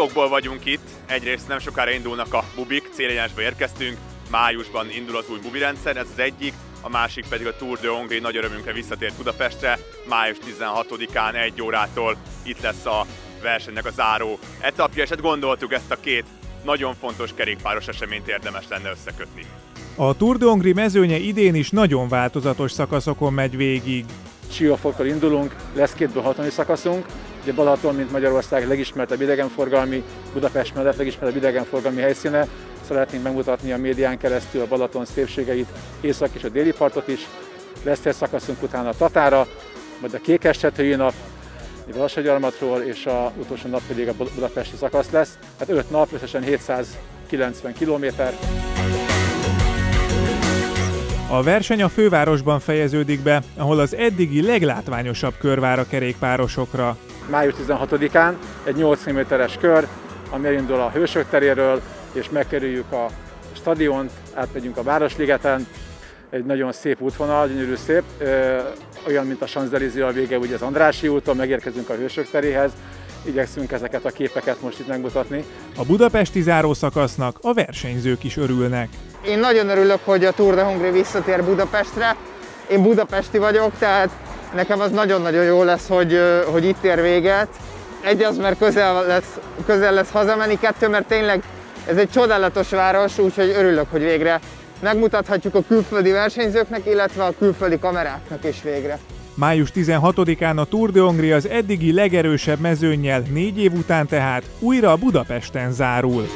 okból vagyunk itt. Egyrészt nem sokára indulnak a bubik, célirányásba érkeztünk, májusban indul az új bubi rendszer, ez az egyik, a másik pedig a Tour de Hongrie nagy örömünkre visszatért Budapestre, május 16-án egy órától itt lesz a versenynek a záró etapja, és hát gondoltuk ezt a két nagyon fontos kerékpáros eseményt érdemes lenne összekötni. A Tour de Hongrie mezőnye idén is nagyon változatos szakaszokon megy végig. Siófokkal indulunk, lesz két hatoni szakaszunk, ugye Balaton, mint Magyarország legismertebb idegenforgalmi, Budapest mellett legismertebb idegenforgalmi helyszíne, szeretnénk megmutatni a médián keresztül a Balaton szépségeit, észak és a déli partot is. Lesz egy szakaszunk utána a Tatára, majd a Kékestetői nap, Valasagyarmatról, és a utolsó nap pedig a budapesti szakasz lesz. Hát 5 nap, összesen 790 kilométer. A verseny a fővárosban fejeződik be, ahol az eddigi leglátványosabb kör vár a kerékpárosokra. Május 16-án egy 8 km-es kör, ami elindul a Hősök teréről, és megkerüljük a stadiont, átmegyünk a Városligeten, egy nagyon szép útvonal, gyönyörű szép, olyan, mint a Sanzelizé a vége, ugye az Andrási úton, megérkezünk a Hősök teréhez, igyekszünk ezeket a képeket most itt megmutatni. A budapesti zárószakasznak a versenyzők is örülnek. Én nagyon örülök, hogy a Tour de Hongrie visszatér Budapestre. Én budapesti vagyok, tehát nekem az nagyon-nagyon jó lesz, hogy, hogy itt ér véget. Egy az, mert közel lesz, közel lesz hazamenni, kettő, mert tényleg ez egy csodálatos város, úgyhogy örülök, hogy végre megmutathatjuk a külföldi versenyzőknek, illetve a külföldi kameráknak is végre. Május 16-án a Tour de Hongrie az eddigi legerősebb mezőnnyel négy év után tehát újra Budapesten zárul.